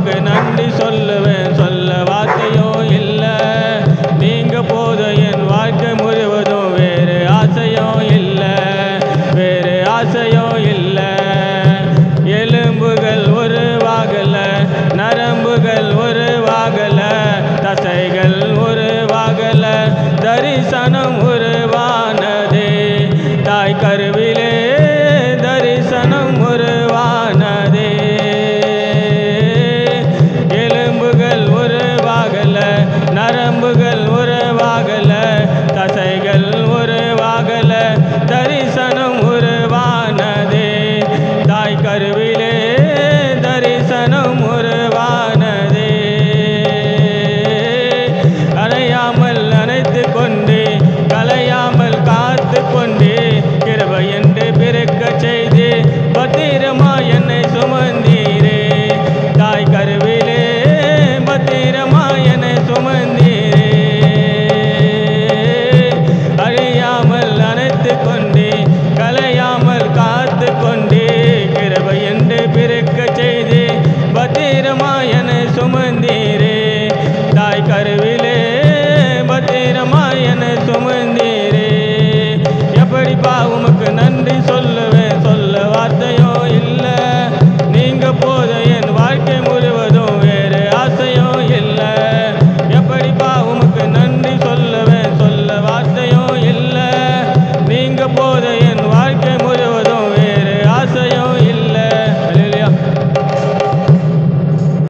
உமக்கு நன்றி சொல்லுவேன் சொல்ல வார்த்தையோ இல்லை. நீங்க போது என் வாழ்க்கை முழுவதும் வேறு ஆசையோ இல்லை. வேறு ஆசையோ இல்லை. எலும்புகள் உருவாகல நரம்புகள் உருவாகல தசைகள் உருவாகல தரிசனம் உருவானதே. தாய் கருவிலே मुरम गल நன்றி சொல்ல.